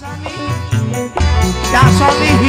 Já só me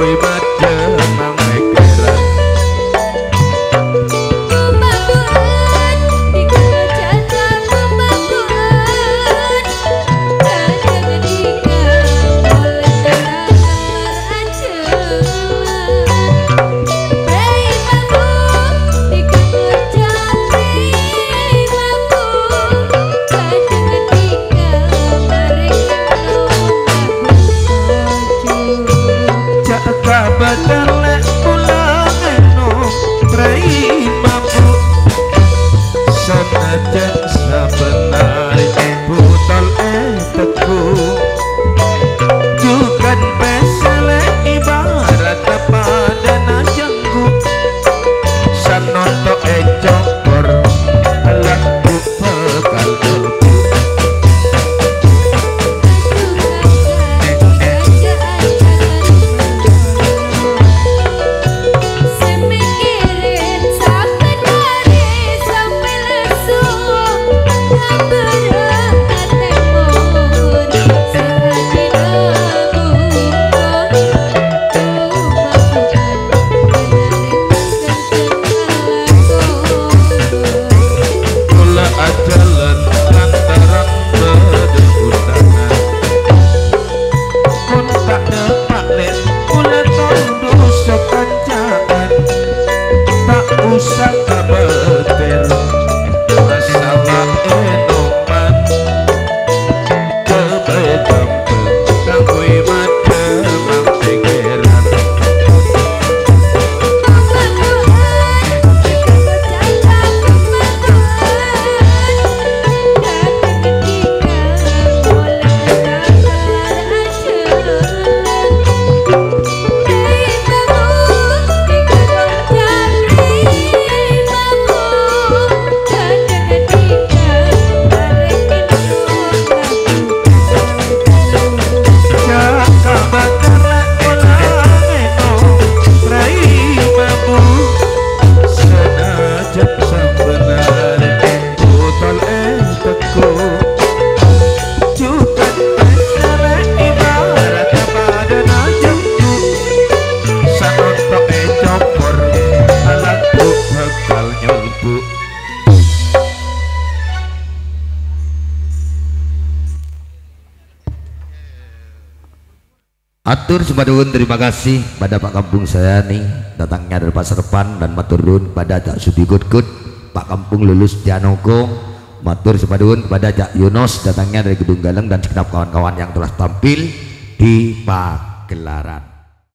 everybody dança Atur sumadun terima kasih pada Pak Kampung saya nih datangnya dari Pasar Pan dan maturun pada Cak sudi good good Pak Kampung lulus Janogong matur sumadun kepada Cak Yunus datangnya dari Gedung Galeng dan segenap kawan-kawan yang telah tampil di pagelaran.